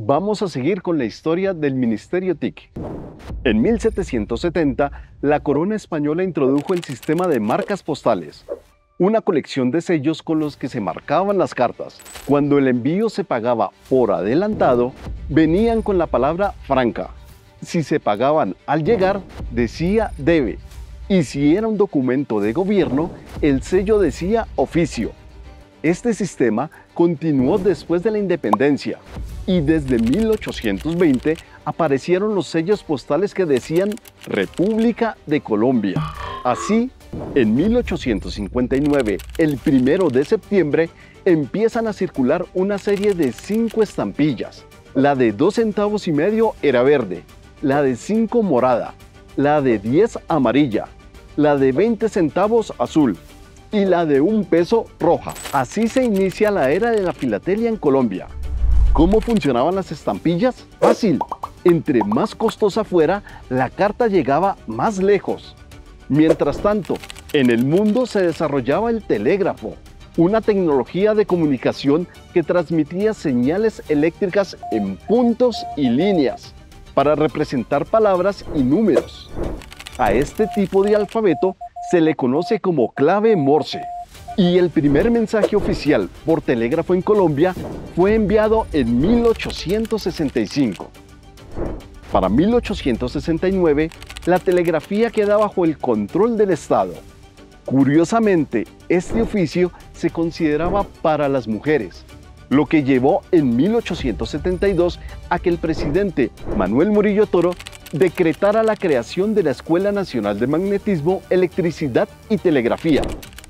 Vamos a seguir con la historia del Ministerio TIC. En 1770, la corona española introdujo el sistema de marcas postales, una colección de sellos con los que se marcaban las cartas. Cuando el envío se pagaba por adelantado, venían con la palabra franca. Si se pagaban al llegar, decía debe. Y si era un documento de gobierno, el sello decía oficio. Este sistema continuó después de la independencia y desde 1820 aparecieron los sellos postales que decían República de Colombia. Así, en 1859, el primero de septiembre, empiezan a circular una serie de cinco estampillas. La de dos centavos y medio era verde, la de 5 morada, la de 10 amarilla, la de 20 centavos azul, y la de un peso roja. Así se inicia la era de la filatelia en Colombia. ¿Cómo funcionaban las estampillas? Fácil. Entre más costosa fuera, la carta llegaba más lejos. Mientras tanto, en el mundo se desarrollaba el telégrafo, una tecnología de comunicación que transmitía señales eléctricas en puntos y líneas para representar palabras y números. A este tipo de alfabeto se le conoce como clave Morse. Y el primer mensaje oficial por telégrafo en Colombia fue enviado en 1865. Para 1869, la telegrafía queda bajo el control del Estado. Curiosamente, este oficio se consideraba para las mujeres, lo que llevó en 1872 a que el presidente Manuel Murillo Toro decretara la creación de la Escuela Nacional de Magnetismo, Electricidad y Telegrafía,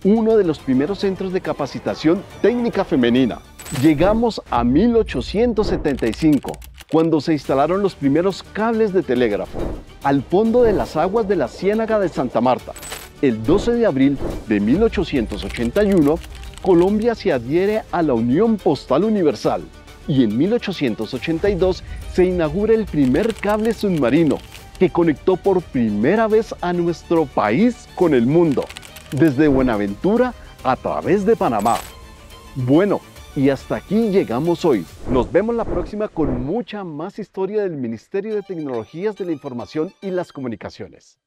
uno de los primeros centros de capacitación técnica femenina. Llegamos a 1875, cuando se instalaron los primeros cables de telégrafo, al fondo de las aguas de la Ciénaga de Santa Marta. El 12 de abril de 1881, Colombia se adhiere a la Unión Postal Universal, y en 1882 se inaugura el primer cable submarino que conectó por primera vez a nuestro país con el mundo, desde Buenaventura a través de Panamá. Bueno, y hasta aquí llegamos hoy. Nos vemos la próxima con mucha más historia del Ministerio de Tecnologías de la Información y las Comunicaciones.